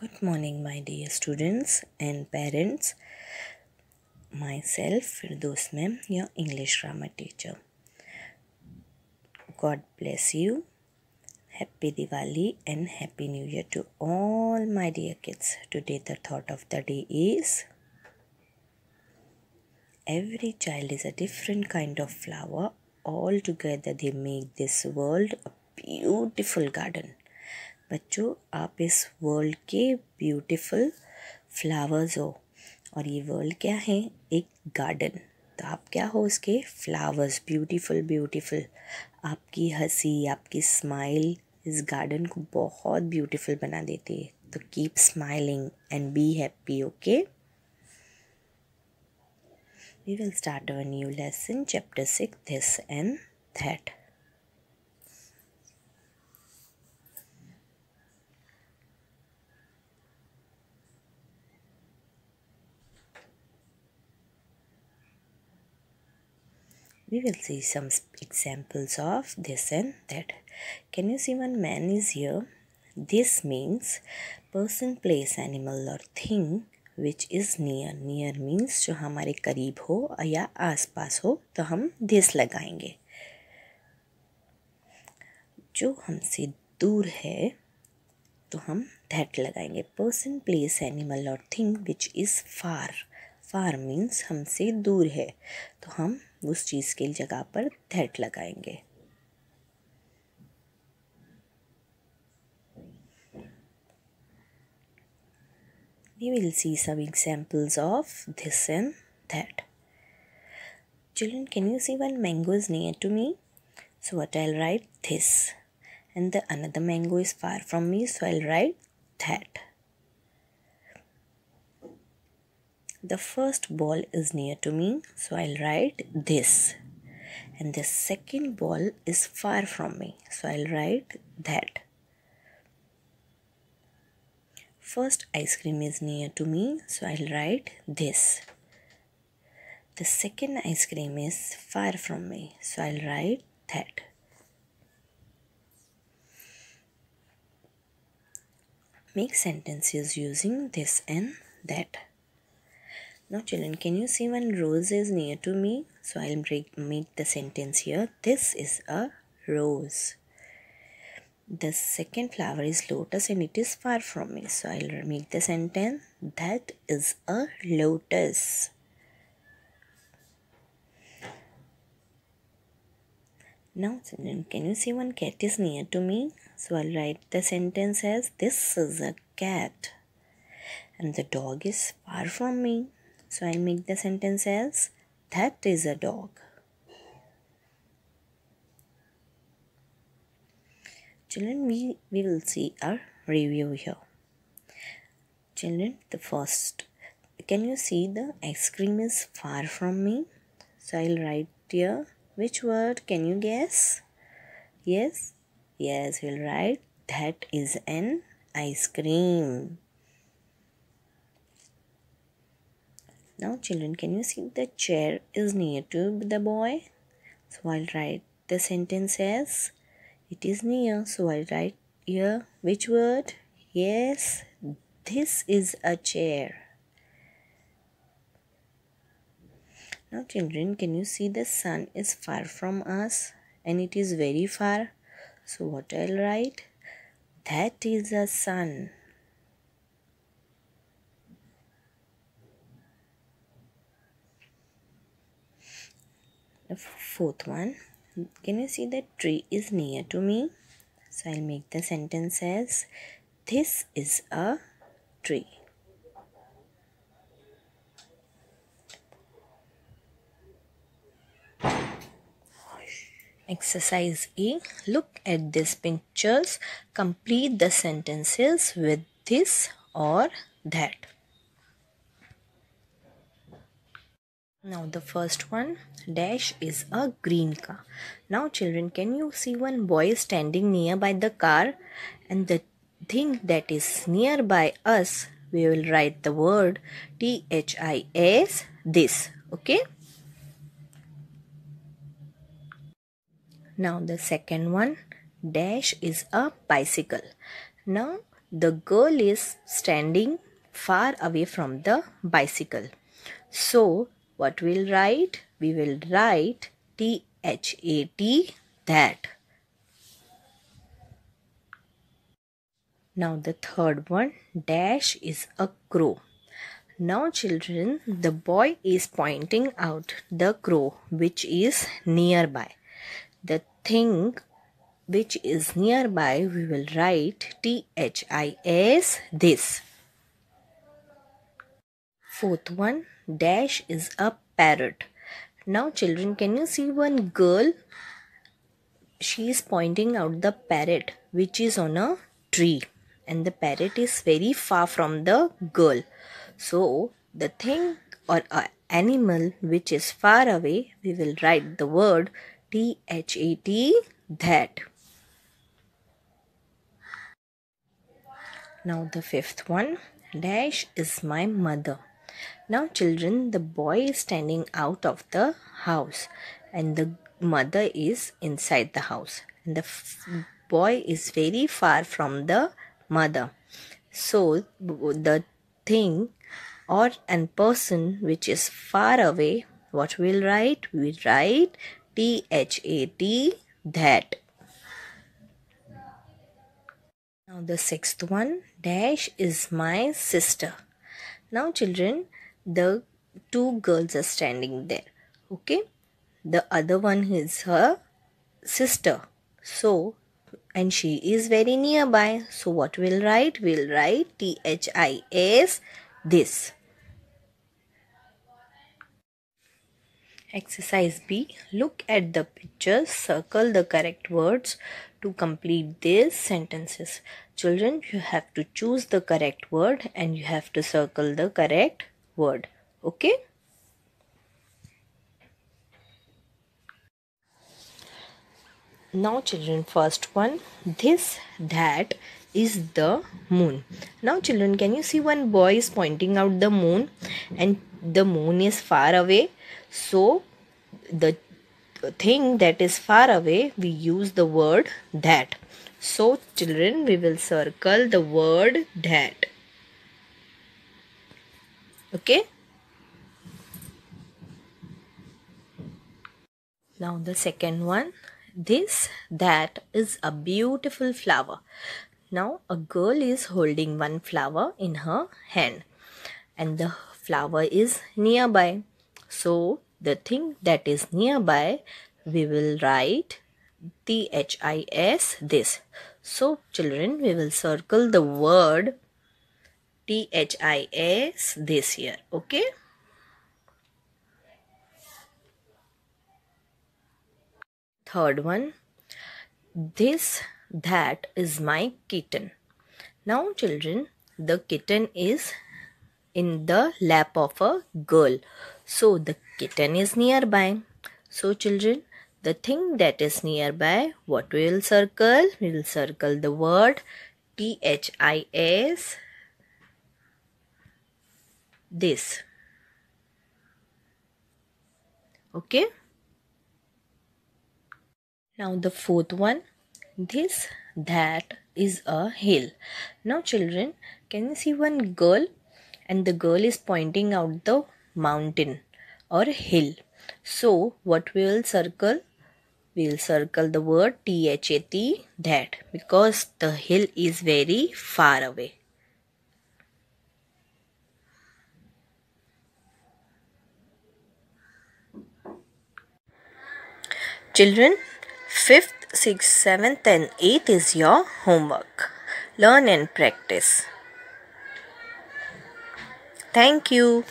Good morning, my dear students and parents. Myself, Firdos Ma'am, your English grammar teacher. God bless you. Happy Diwali and Happy New Year to all my dear kids. Today, the thought of the day is Every child is a different kind of flower. All together, they make this world a beautiful garden. बच्चों, आप इस world के beautiful flowers हो। और ये world क्या है? एक गार्डन तो आप क्या हो उसके फ्लावर्स ब्यूटीफुल ब्यूटीफुल आपकी हँसी, आपकी स्माइल इस गार्डन को बहुत ब्यूटीफुल बना देती है। तो keep smiling and be happy okay we will start our new lesson, chapter 6 this and that. We will see some examples of this and that can you see one man is here this means person place animal or thing which is near near means जो हमारे करीब हो या आसपास हो तो हम this लगाएँगे जो हमसे दूर है तो हम दैट लगाएँगे पर्सन प्लेस एनिमल और thing which is far far means हमसे दूर है तो हम उस चीज़ के जगह पर थेट लगाएँगे। We will see some examples of this and that children can you see one mango is near to me so what I write this and the another mango is far from me so I write that The first ball is near to me, so I'll write this. And the second ball is far from me, so I'll write that. First ice cream is near to me, so I'll write this. The second ice cream is far from me, so I'll write that. Make sentences using this and that. Now, children, can you see one rose is near to me? So I'll break, make the sentence here. This is a rose. The second flower is lotus and it is far from me. So I'll make the sentence that is a lotus. Now, children, can you see one cat is near to me? So I'll write the sentence as this is a cat. And the dog is far from me. So I'll make the sentence as that is a dog. children we, we will see our review here. Children the first. Can you see the ice cream is far from me? So i'll write here which word can you guess? Yes. Yes we'll write that is an ice cream now children can you see the chair is near to the boy so i'll write the sentence as it is near, so I'll write here which word? Yes, this is a chair. Now, children, can you see the sun is far from us and it is very far? So, what I'll write? That is a sun. The fourth one can you see that tree is near to me? So I'll make the sentence as this is a tree. Exercise E. Look at these pictures. Complete the sentences with this or that. Now the first one dash is a green car. Now children can you see one boy standing nearby the car and the thing that is nearby us we will write the word T H I S this okay. Now the second one dash is a bicycle. Now the girl is standing far away from the bicycle. So, what we'll write? We will write T H A T that. Now the third one dash is a crow. Now children the boy is pointing out the crow which is nearby. The thing which is nearby we will write T H I S this. Fourth one dash is a parrot. Now children can you see one girl? She is pointing out the parrot which is on a tree and the parrot is very far from the girl. So the thing or animal which is far away we will write the word T H A T that. Now the fifth one dash is my mother. Now, children, the boy is standing out of the house and the mother is inside the house. And the boy is very far from the mother. So, the thing or an person which is far away, what we'll write? We write T H A T that. Now, the sixth one dash is my sister. Now, children, the two girls are standing there okay? The other one is her sister. So and she is very nearby. So what we'll write? We'll write t h i s this. Exercise b. Look at the pictures circle the correct words to complete these sentences children you have to choose the correct word and you have to circle the correct word. Okay? Now children first one. This that is the moon. Now children can you see one boy is pointing out the moon and the moon is far away? So the thing that is far away we use the word that so children we will circle the word that. Okay? Now the second one. This that is a beautiful flower. Now a girl is holding one flower in her hand. And the flower is nearby. So the thing that is nearby we will write T H I S this so children we will circle the word T-H-I-S this year. Okay. Third one. This, that is my kitten. Now children, the kitten is in the lap of a girl. So the kitten is nearby. So children, the thing that is nearby, what we will circle? We will circle the word T-H-I-S this. Okay? Now the fourth one this that is a hill. Now children can you see one girl? And the girl is pointing out the mountain or hill. So what we will circle we will circle the word t-h-a-t that because the hill is very far away Children, 5th, 6th, 7th and 8th is your homework. Learn and practice. Thank you.